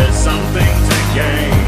there's something to gain.